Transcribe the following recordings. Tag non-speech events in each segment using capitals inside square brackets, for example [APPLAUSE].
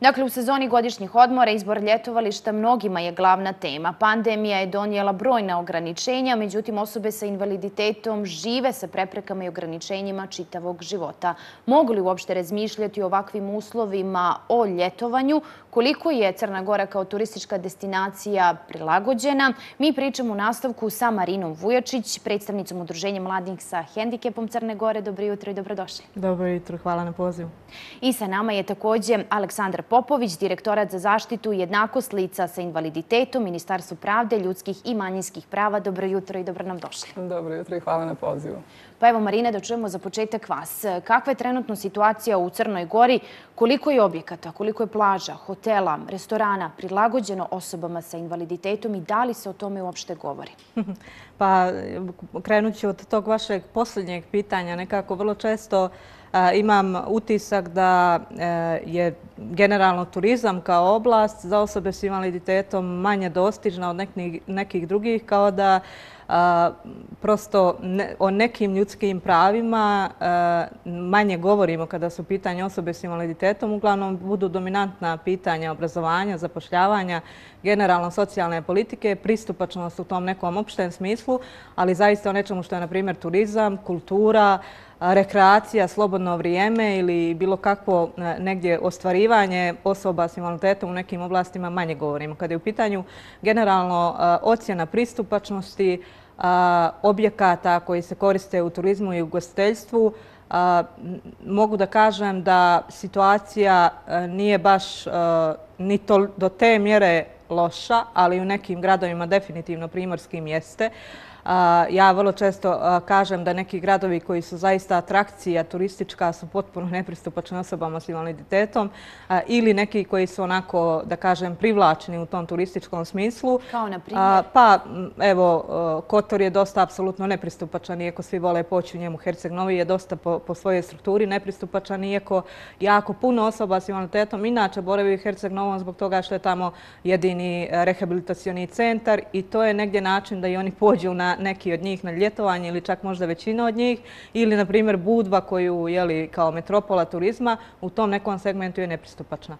Dakle, u sezoni godišnjih odmora izbor ljetovališta mnogima je glavna tema. Pandemija je donijela brojna ograničenja, međutim osobe sa invaliditetom žive sa preprekama i ograničenjima čitavog života. Mogu li uopšte razmišljati o ovakvim uslovima o ljetovanju? Koliko je Crna Gora kao turistička destinacija prilagođena? Mi pričamo u nastavku sa Marinom Vujačić, predstavnicom Udruženja mladih sa hendikepom Crne Gore. Dobro jutro i dobrodošli. Dobro jutro, hvala na pozivu. I sa nama je također Aleksandar Popović, direktorat za zaštitu i jednakost lica sa invaliditetom, Ministarstvo pravde, ljudskih i manjinskih prava. Dobro jutro i dobro nam došli. Dobro jutro i hvala na pozivu. Pa evo, Marina, da čujemo za početak vas. Kakva je trenutno situacija u Crnoj Gori? Koliko je objekata, koliko je plaža, hotela, restorana prilagođeno osobama sa invaliditetom i da li se o tome uopšte govori? [LAUGHS] Pa krenut ću od tog vašeg posljednjeg pitanja. Nekako vrlo često imam utisak da e, je generalno turizam kao oblast za osobe s invaliditetom manje dostižna od nekih drugih, kao da prosto o nekim ljudskim pravima manje govorimo kada su pitanje osobe s invaliditetom. Uglavnom budu dominantna pitanja obrazovanja, zapošljavanja, generalno socijalne politike, pristupačnost u tom nekom opštem smislu, ali zaista o nečemu što je, na primjer, turizam, kultura, rekreacija, slobodno vrijeme ili bilo kakvo negdje ostvarivanje osoba s invaliditetom u nekim oblastima manje govorimo. Kada je u pitanju generalno eh, ocjena pristupačnosti, eh, objekata koji se koriste u turizmu i u gostiteljstvu, eh, mogu da kažem da situacija nije baš ni do te mjere loša, ali u nekim gradovima definitivno primorskim jeste. Ja vrlo često kažem da neki gradovi koji su zaista atrakcija turistička su potpuno [LAUGHS] nepristupačni osobama s invaliditetom ili neki koji su onako, da kažem, privlačni u tom turističkom smislu. Kao na primjer? Pa, evo, Kotor je dosta apsolutno nepristupačan, iako svi vole poći u njemu. Herceg Novi je dosta po svojoj strukturi nepristupačan, iako jako puno osoba s invaliditetom inače boravi u Herceg Novom zbog toga što je tamo jedini Eh, rehabilitacioni centar i to je negdje način da i oni pođu na neki od njih na ljetovanje ili čak možda većina od njih, ili, na primjer, Budva koju, jeli, kao metropola turizma, u tom nekom segmentu je nepristupačna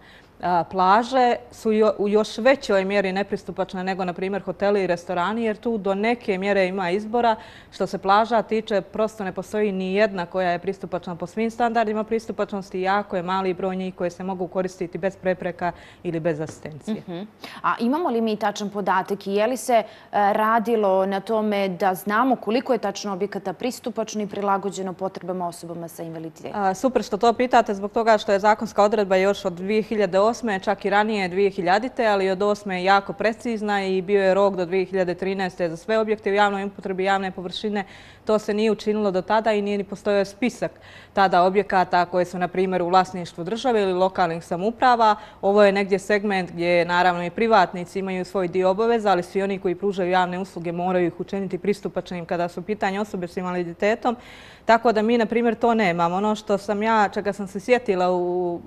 plaže su u još većoj mjeri nepristupačne nego, na primjer, hoteli i restorani, jer tu do neke mjere ima izbora. Što se plaža tiče, prosto ne postoji ni jedna koja je pristupačna po svim standardima pristupačnosti. Jako je mali broj njih koje se mogu koristiti bez prepreka ili bez asistencije. Mhm. A imamo li mi tačan podatak i je li se e, radilo na tome da znamo koliko je tačno objekata pristupačno i prilagođeno potrebama osobama sa invaliditetom? Super što to pitate, zbog toga što je zakonska odredba još od 2008 2008. čak i ranije 2000. ali od 2008. je jako precizna i bio je rok do 2013. za sve objekte u javnoj upotrebi javne površine. To se nije učinilo do tada i nije ni postojao spisak tada objekata koje su, na primjer, u vlasništvu države ili lokalnih samuprava. Ovo je negdje segment gdje, naravno, i privatnici imaju svoj dio obaveza, ali svi oni koji pružaju javne usluge moraju ih učiniti pristupačnim kada su pitanje osobe s invaliditetom. Tako da mi, na primjer, to nemamo. Ono što sam ja, čega sam se sjetila u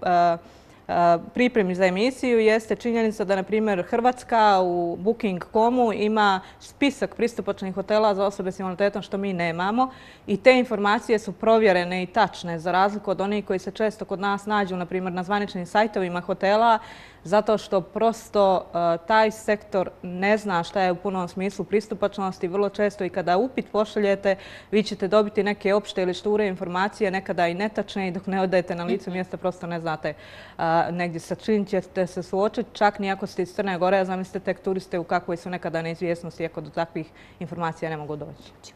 pripremi za emisiju jeste činjenica da, na primjer, Hrvatska u Booking.comu ima spisak pristupačnih hotela za osobe s invaliditetom što mi nemamo i te informacije su provjerene i tačne za razliku od onih koji se često kod nas nađu, na primjer, na zvaničnim sajtovima hotela zato što prosto e, taj sektor ne zna šta je u punom smislu pristupačnosti. Vrlo često i kada upit pošaljete, vi ćete dobiti neke opšte ili šture informacije, nekada i netačne i dok ne odajete na licu mjesta, prosto ne znate e, a, negdje sa čim ćete se suočiti. Čak nijako ste iz Crne Gore, a zamislite tek turiste u kakvoj su nekada neizvjesnosti, iako do takvih informacija ne mogu doći. Znači,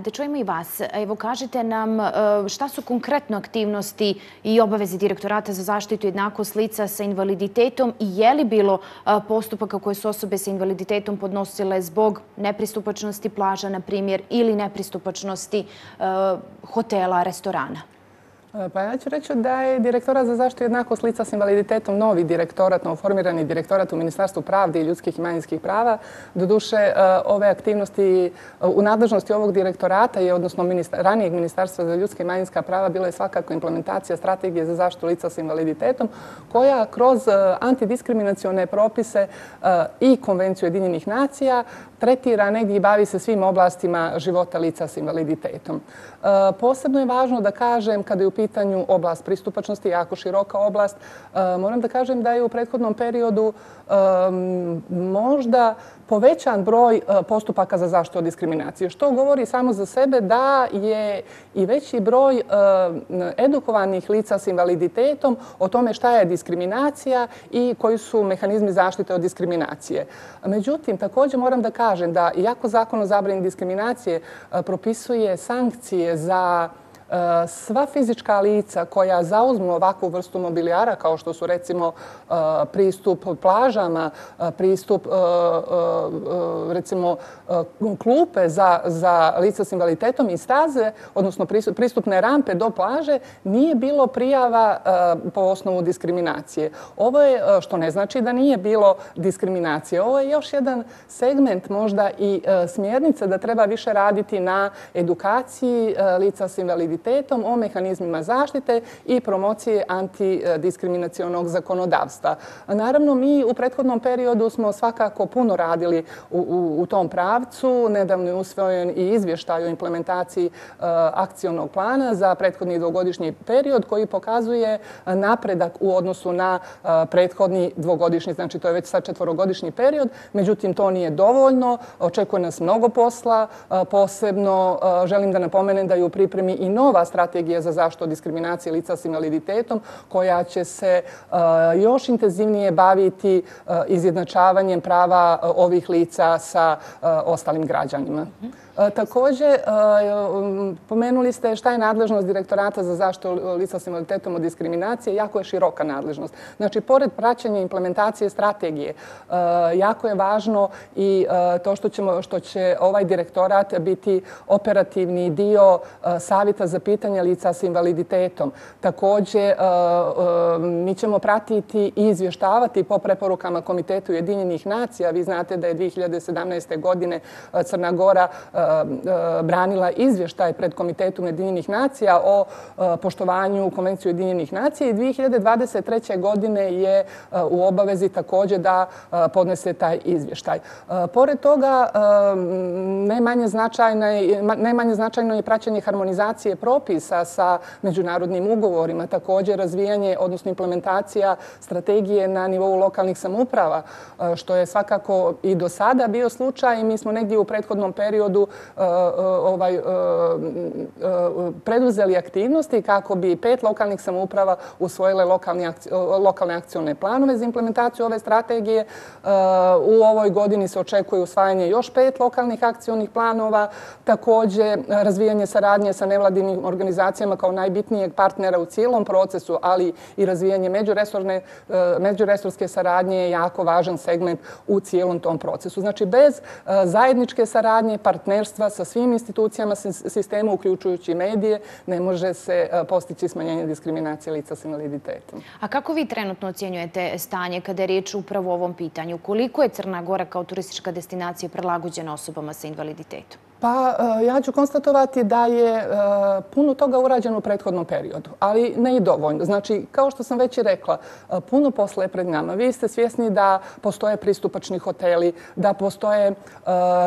da čujemo i vas. Evo, kažite nam e, šta su konkretno aktivnosti i obaveze direktorata za zaštitu jednakost lica sa invaliditetom invaliditetom i je li bilo postupaka koje su osobe sa invaliditetom podnosile zbog nepristupačnosti plaža, na primjer, ili nepristupačnosti e, hotela, restorana? E, pa ja ću reći da je direktorat za zaštitu jednakost lica s invaliditetom novi direktorat, novoformirani direktorat u Ministarstvu pravde i ljudskih i manjinskih prava. Doduše, e, ove aktivnosti e, u nadležnosti ovog direktorata je, odnosno ranijeg Ministarstva za ljudske i manjinska prava, bila je svakako implementacija strategije za zaštitu lica s invaliditetom, koja kroz antidiskriminacione propise i konvenciju jedinjenih nacija tretira negdje i bavi se svim oblastima života lica s invaliditetom. Posebno je važno da kažem, kada je u pitanju oblast pristupačnosti, jako široka oblast. E, moram da kažem da je u prethodnom periodu e, možda povećan broj e, postupaka za zaštitu od diskriminacije, što govori samo za sebe da je i veći broj edukovanih lica s invaliditetom o tome šta je diskriminacija i koji su mehanizmi zaštite od diskriminacije. Međutim, također moram da kažem da iako zakon o zabrani diskriminacije propisuje sankcije za sva fizička lica koja zauzmu ovakvu vrstu mobilijara, kao što su recimo e, pristup plažama, e, pristup e, recimo klupe za lica s invaliditetom i staze, odnosno pristupne rampe do plaže, nije bilo prijava po osnovu diskriminacije. Ovo je, što ne znači da nije bilo diskriminacije, ovo je još jedan segment možda i smjernica da treba više raditi na edukaciji lica s invaliditetom invaliditetom, o mehanizmima zaštite i promocije antidiskriminacijonog zakonodavstva. Naravno, mi u prethodnom periodu smo svakako puno radili u tom pravcu. Nedavno je usvojen i izvještaj o implementaciji e, akcijonog plana za prethodni dvogodišnji period koji pokazuje napredak u odnosu na e, prethodni dvogodišnji, znači to je već sad četvorogodišnji period. Međutim, to nije dovoljno. Očekuje nas mnogo posla. E, posebno e, želim da napomenem da je u pripremi i nova nova strategija za zašto diskriminacije lica s invaliditetom koja će se e, još intenzivnije baviti e, izjednačavanjem prava e, ovih lica sa ostalim građanima. E, takođe, Također, pomenuli ste šta je nadležnost direktorata za zaštitu lica s invaliditetom od diskriminacije. Jako je široka nadležnost. Znači, pored praćenja implementacije strategije, e, jako je važno i e, to što će ovaj direktorat biti operativni dio savjeta za pitanje lica s invaliditetom. Također, mi ćemo pratiti i izvještavati po preporukama Komitetu Ujedinjenih nacija. Vi znate da je 2017. godine Crna Gora Um, uh, branila izvještaj pred Komitetom Jedinjenih nacija o uh, poštovanju Konvenciju Jedinjenih nacija i 2023. godine je uh, u obavezi također da podnese taj izvještaj. Pored toga, um, najmanje značajno je praćenje harmonizacije propisa sa međunarodnim ugovorima, također razvijanje, odnosno implementacija strategije na nivou lokalnih samuprava, što je svakako i do sada bio slučaj i mi smo negdje u prethodnom periodu Eh, eh, ovaj, eh, preduzeli aktivnosti kako bi pet lokalnih samouprava usvojile lokalne akcijone planove za implementaciju ove strategije. U ovoj godini se očekuje usvajanje još pet lokalnih akcijonih planova. takođe razvijanje saradnje sa nevladinim organizacijama kao najbitnijeg partnera u cijelom procesu, ali i razvijanje međuresorne, međuresorske saradnje je jako važan segment u cijelom tom procesu. Znači, bez zajedničke saradnje, partnera, partnerstva sa svim institucijama sistema, uključujući medije, ne može se e, postići smanjenje diskriminacije lica s invaliditetom. A kako vi trenutno ocjenjujete stanje kada je riječ upravo o ovom pitanju? Koliko je Crna Gora kao turistička destinacija prilagođena osobama sa invaliditetom? Pa e, ja ću konstatovati da je e, puno toga urađeno u prethodnom periodu, ali ne i dovoljno. Znači, kao što sam već i rekla, e, puno posla je pred nama. Vi ste svjesni da postoje pristupačni hoteli, da postoje,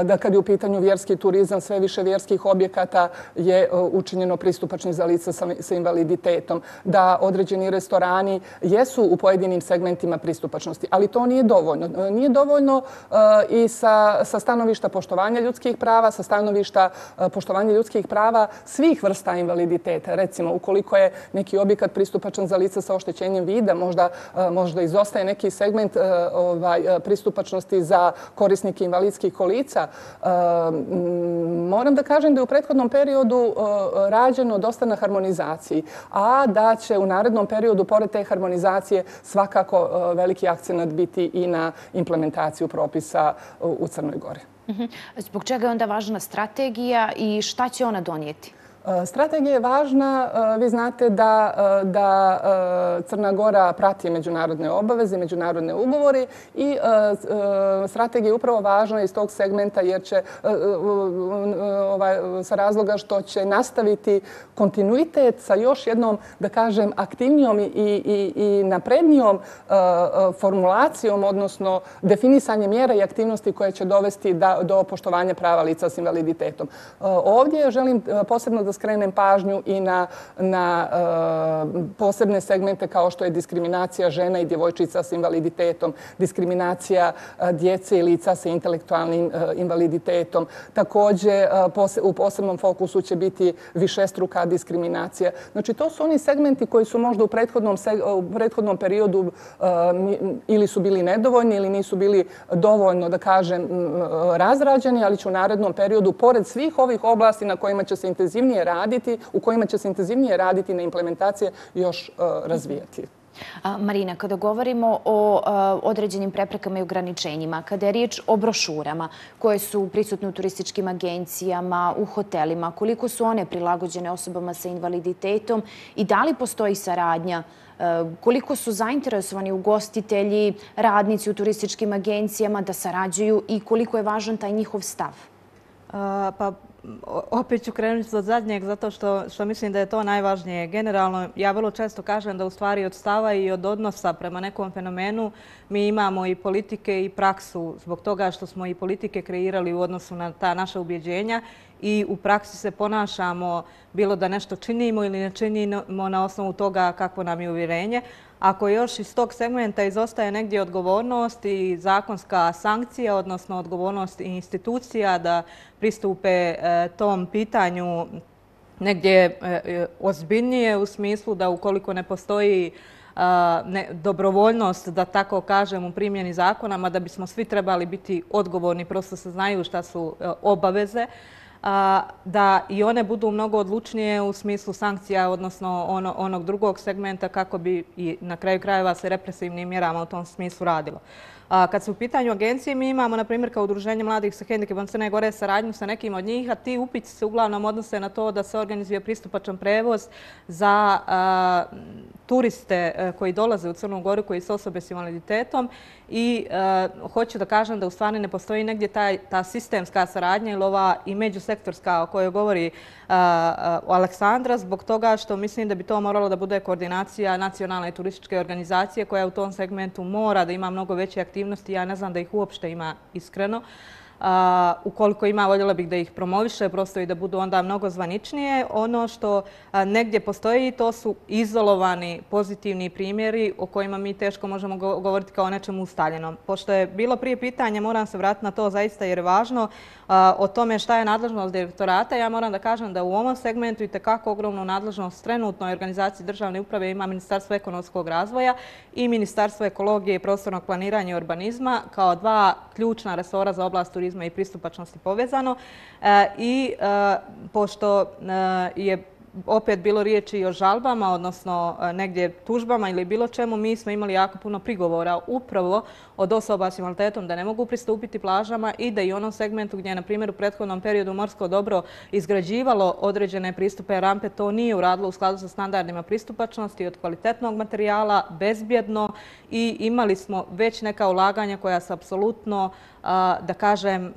da kad je u pitanju vjerski turizam, sve više vjerskih objekata je učinjeno pristupačni za lica sa invaliditetom, da određeni restorani jesu u pojedinim segmentima pristupačnosti, ali to nije dovoljno. Nije dovoljno i sa stanovišta poštovanja ljudskih prava, sa stanovišta stanovišta e, poštovanje poštovanja ljudskih prava svih vrsta invaliditeta. Recimo, ukoliko je neki objekat pristupačan za lica sa oštećenjem vida, možda e, možda izostaje neki segment e, ovaj, pristupačnosti za korisnike invalidskih kolica. Moram da kažem da je u prethodnom periodu rađeno dosta na harmonizaciji, a da će u narednom periodu, pored te harmonizacije, svakako veliki akcenat biti i na implementaciju propisa u Crnoj Gori. Mhm. Zbog čega je onda važna strategija i šta će ona donijeti? Eh, strategija je važna. Eh, vi znate da eh, da Crna Gora prati međunarodne obaveze, međunarodne ugovori i strategija je upravo važna iz tog segmenta jer će ovaj, sa razloga što će nastaviti kontinuitet sa još jednom, da kažem, aktivnijom i i, i naprednijom formulacijom, odnosno definisanje mjera i aktivnosti koje će dovesti do poštovanja prava lica s invaliditetom. Ovdje želim posebno da da skrenem pažnju i na na e, posebne segmente kao što je diskriminacija žena i djevojčica s invaliditetom, diskriminacija e, djece i lica sa intelektualnim e, invaliditetom. Također, u posebnom fokusu će biti višestruka diskriminacija. Znači, to su oni segmenti koji su možda u prethodnom prethodnom periodu ili su bili nedovoljni ili nisu bili dovoljno, da kažem, razrađeni, ali će u narednom periodu, pored svih ovih oblasti na kojima će se intenzivnije raditi, u kojima će se intenzivnije raditi na implementacije, još razvijati. Marina, kada govorimo o određenim preprekama i ograničenjima, kada je riječ o brošurama koje su prisutne u turističkim agencijama, u hotelima, koliko su one prilagođene osobama sa invaliditetom i da li postoji saradnja koliko su zainteresovani ugostitelji, radnici u turističkim agencijama da sarađuju i koliko je važan taj njihov stav? Pa opet ću krenuti od zadnjeg zato što, što mislim da je to najvažnije. Generalno, ja vrlo često kažem da u stvari od stava i od odnosa prema nekom fenomenu mi imamo i politike i praksu zbog toga što smo i politike kreirali u odnosu na ta naša ubjeđenja i u praksi se ponašamo bilo da nešto činimo ili ne činimo na osnovu toga kako nam je uvjerenje. Ako još iz tog segmenta izostaje negdje odgovornost i zakonska sankcija, odnosno odgovornost institucija da pristupe e, tom pitanju negdje e, e, ozbiljnije u smislu da ukoliko ne postoji e, dobrovoljnost, da tako kažem, u primjeni zakonama, da bismo svi trebali biti odgovorni, prosto se znaju šta su obaveze, da i one budu mnogo odlučnije u smislu sankcija, odnosno ono, onog drugog segmenta kako bi i na kraju krajeva se represivnim mjerama u tom smislu radilo. Kad su u pitanju agencije, mi imamo, na primjer, kao udruženje mladih sa hendikepom Crne Gore saradnju sa nekim od njih, a ti upici se uglavnom odnose na to da se organizuje pristupačan prevoz za turiste e, koji dolaze u Crnu Goru, koji su osobe s invaliditetom i e, hoću da kažem da u stvari ne postoji negdje ta sistemska saradnja ili ova i međusektorska o kojoj govori e, Aleksandra, zbog toga što mislim da bi to moralo da bude koordinacija nacionalne turističke organizacije koja u tom segmentu mora da ima mnogo veće aktivnosti. Ja ne znam da ih uopšte ima iskreno ukoliko ima, voljela bih da ih promoviše, prosto i da budu onda mnogo zvaničnije. Ono što negdje postoji, to su izolovani pozitivni primjeri o kojima mi teško možemo govoriti kao o nečemu ustaljenom. Pošto je bilo prije pitanje, moram se vratiti na to zaista jer je važno o tome šta je nadležnost direktorata. Ja moram da kažem da u ovom segmentu i tekako ogromnu nadležnost trenutnoj organizaciji državne uprave ima Ministarstvo ekonomskog razvoja i Ministarstvo ekologije i prostornog planiranja i urbanizma kao dva ključna resora za oblast turizma i pristupačnosti povezano. E, I e, pošto e, je opet bilo riječi i o žalbama, odnosno negdje tužbama ili bilo čemu, mi smo imali jako puno prigovora upravo od osoba s invaliditetom da ne mogu pristupiti plažama i da i onom segmentu gdje je, na primjer, u prethodnom periodu Morsko dobro izgrađivalo određene pristupe rampe, to nije uradilo u skladu sa standardima pristupačnosti od kvalitetnog materijala, bezbjedno i imali smo već neka ulaganja koja su apsolutno da kažem,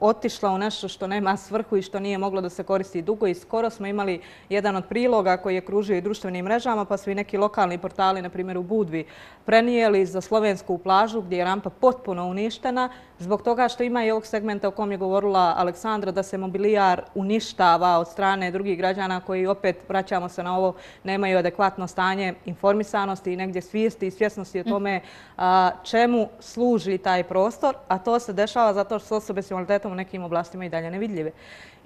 otišla u nešto što nema svrhu i što nije moglo da se koristi dugo. I skoro smo imali jedan od priloga koji je kružio i društvenim mrežama, pa su i neki lokalni portali, na primjer u Budvi, prenijeli za slovensku plažu gdje je rampa potpuno uništena zbog toga što ima i ovog segmenta o kom je govorila Aleksandra da se mobilijar uništava od strane drugih građana koji opet, vraćamo se na ovo, nemaju adekvatno stanje informisanosti i negdje svijesti i svjesnosti o tome čemu služi taj prostor, a to se dešava zato što su osobe s invaliditetom u nekim oblastima i dalje nevidljive.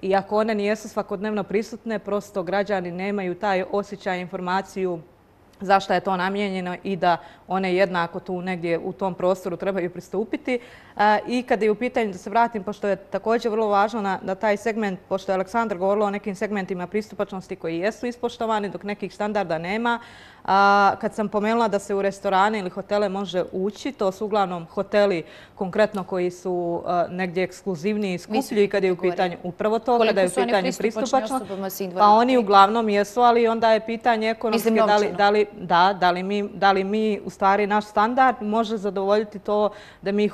I ako one nijesu svakodnevno prisutne, prosto građani nemaju taj osjećaj informaciju zašto je to namjenjeno i da one jednako tu negdje u tom prostoru trebaju pristupiti. I kada je u pitanju da se vratim, pošto je također vrlo važno na taj segment, pošto je Aleksandar govorila o nekim segmentima pristupačnosti koji jesu ispoštovani, dok nekih standarda nema, kad sam pomenula da se u restorane ili hotele može ući, to su uglavnom hoteli konkretno koji su negdje ekskluzivni i skuplji kada je u pitanju upravo to, kada je u pitanju pristupačnosti. Pa oni uglavnom jesu, ali onda je pitanje ekonomske da li mi u stvari naš standard može zadovoljiti to da mi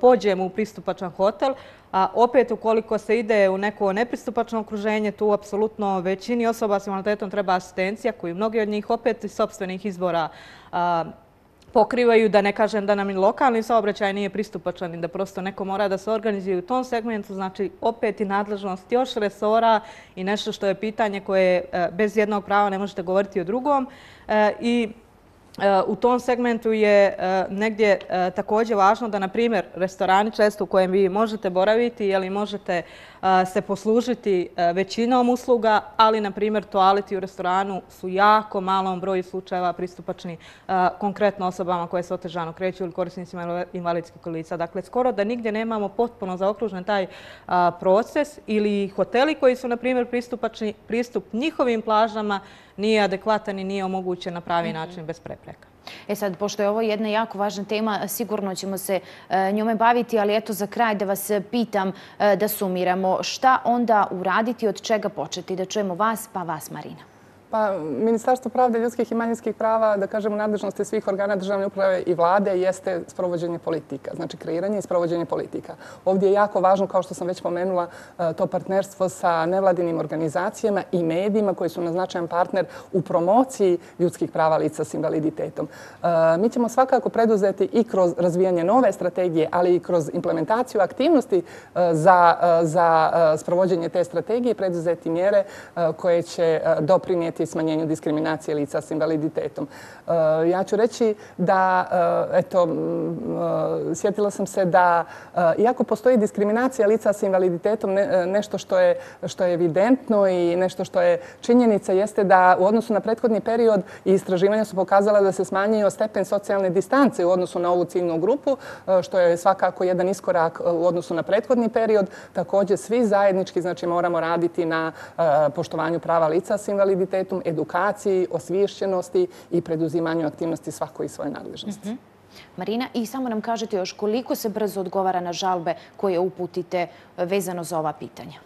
pođemo u pristupačan hotel, A opet, ukoliko se ide u neko nepristupačno okruženje, tu apsolutno većini osoba s invaliditetom treba asistencija, koju mnogi od njih opet iz sobstvenih izbora pokrivaju, da ne kažem da nam i lokalni saobraćaj nije pristupačan i da prosto neko mora da se organizuje u tom segmentu, znači opet i nadležnost još resora i nešto što je pitanje koje e, bez jednog prava ne možete govoriti o drugom. E, I Eh, u tom segmentu je eh, negdje eh, također važno da, na primjer, restorani često u kojem vi možete boraviti ili možete se poslužiti većinom usluga, ali, na primjer, toaleti u restoranu su jako malom broju slučajeva pristupačni konkretno osobama koje se otežano kreću ili korisnicima invalidskih kolica. Dakle, skoro da nigdje nemamo potpuno zaokružen taj proces ili hoteli koji su, na primjer, pristupačni pristup njihovim plažama nije adekvatan i nije omogućen na pravi mhm. način bez prepreka. E sad, pošto je ovo jedna jako važna tema, sigurno ćemo se e, njome baviti, ali eto za kraj da vas e, pitam e, da sumiramo. Šta onda uraditi, od čega početi? Da čujemo vas, pa vas, Marina. Pa, Ministarstvo pravde ljudskih i manjinskih prava, da kažemo, nadležnosti svih organa državne uprave i vlade jeste sprovođenje politika, znači kreiranje i sprovođenje politika. Ovdje je jako važno, kao što sam već pomenula, e, to partnerstvo sa nevladinim organizacijama i medijima koji su naznačajan partner u promociji ljudskih prava lica s invaliditetom. E, mi ćemo svakako preduzeti i kroz razvijanje nove strategije, ali i kroz implementaciju aktivnosti e, za, za sprovođenje te strategije, preduzeti mjere koje će doprinijeti i smanjenju diskriminacije lica s invaliditetom. E, ja ću reći da, e, eto, e, sjetila sam se da, iako postoji diskriminacija lica s invaliditetom, nešto što je, što je evidentno i nešto što je činjenica jeste da u odnosu na prethodni period istraživanja su pokazala da se smanjio stepen socijalne distance u odnosu na ovu ciljnu grupu, što je svakako jedan iskorak u odnosu na prethodni period. Također, svi zajednički znači, moramo raditi na poštovanju prava lica s invaliditetom pristupu edukaciji, osviješćenosti i preduzimanju aktivnosti svako i svoje nadležnosti. Mhm. Marina, i samo nam kažete još koliko se brzo odgovara na žalbe koje uputite vezano za ova pitanja?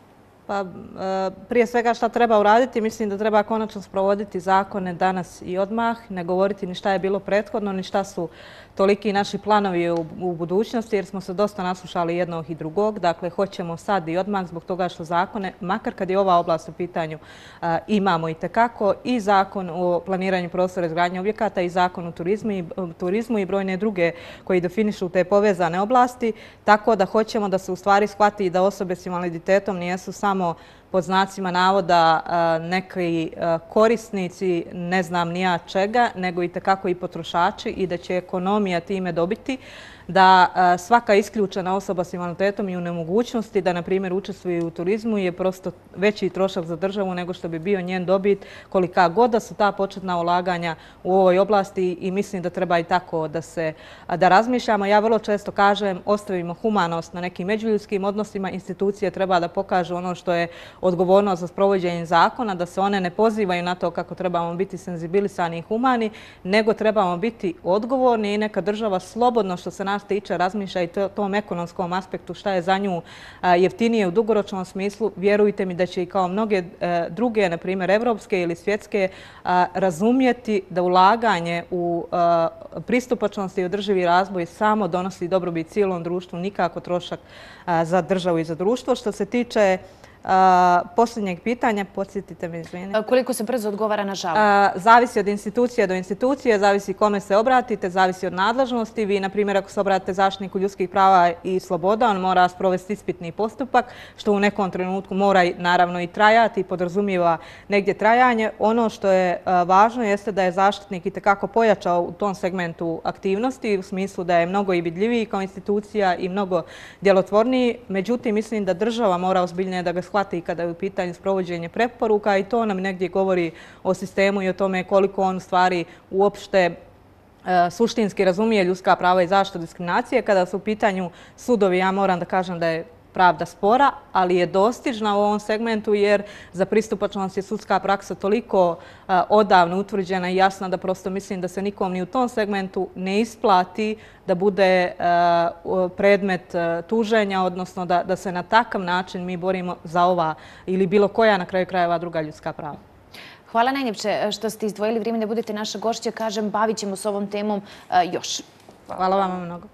Pa, e, prije svega šta treba uraditi, mislim da treba konačno sprovoditi zakone danas i odmah, ne govoriti ni šta je bilo prethodno, ni šta su toliki naši planovi u budućnosti, jer smo se dosta naslušali jednog i drugog. Dakle, hoćemo sad i odmah zbog toga što zakone, makar kad je ova oblast u pitanju, imamo i tekako i zakon o planiranju prostora izgradnje objekata i zakon o turizmu i brojne druge koji definišu te povezane oblasti, tako da hoćemo da se u stvari shvati da osobe s invaliditetom nijesu samo samo pod znacima navoda e, neki e, korisnici, ne znam nija čega, nego i takako i potrošači i da će ekonomija time dobiti da e, svaka isključena osoba s invaliditetom i u nemogućnosti da, na primjer, učestvuje u turizmu je prosto veći trošak za državu nego što bi bio njen dobit, kolika god da su ta početna ulaganja u ovoj oblasti i mislim da treba i tako da se da razmišljamo. Ja vrlo često kažem, ostavimo humanost na nekim međuljudskim odnosima, institucije treba da pokažu ono što je odgovornost za sprovođenje zakona, da se one ne pozivaju na to kako trebamo biti senzibilisani i humani, nego trebamo biti odgovorni i neka država slobodno što se naša nas tiče, razmišlja i tom ekonomskom aspektu šta je za nju jeftinije u dugoročnom smislu, vjerujte mi da će i kao mnoge e, druge, na primjer evropske ili svjetske, razumjeti da ulaganje u pristupačnost i održivi razvoj samo donosi dobrobit cijelom društvu, nikako trošak za državu i za društvo. Što se tiče Posljednjeg pitanja, podsjetite mi, izvinite. Koliko se brzo odgovara na žalbu? Zavisi od institucije do institucije, zavisi kome se obratite, zavisi od nadležnosti. Vi, na primjer, ako se obratite zaštitniku ljudskih prava i sloboda, on mora sprovesti ispitni postupak, što u nekom trenutku mora naravno i trajati i podrazumijeva negdje trajanje. Ono što je važno jeste da je zaštitnik i tekako pojačao u tom segmentu aktivnosti, u smislu da je mnogo i vidljiviji kao institucija i mnogo djelotvorniji. Međutim, mislim da država mora ozbiljnije da ga shvati kada je u pitanju sprovođenje preporuka i to nam negdje govori o sistemu i o tome koliko on stvari uopšte e, suštinski razumije ljudska prava i zaštitu diskriminacije. Kada su u pitanju sudovi, ja moram da kažem da je pravda spora, ali je dostižna u ovom segmentu jer za pristupačnost je sudska praksa toliko odavno utvrđena i jasna da prosto mislim da se nikom ni u tom segmentu ne isplati da bude predmet tuženja, odnosno da se na takav način mi borimo za ova ili bilo koja na kraju krajeva druga ljudska prava. Hvala najljepše što ste izdvojili vrijeme da budete naša gošća. Kažem, bavit ćemo s ovom temom još. Hvala vam mnogo.